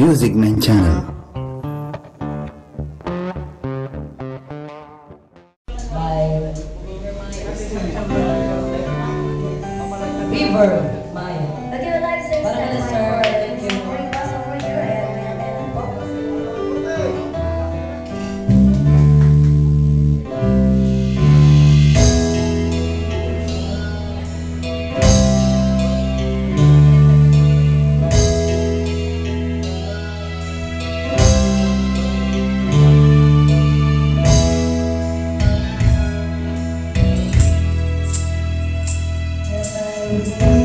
Music Man channel. by River Yes, I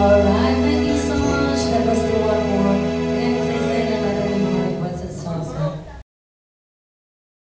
Alright.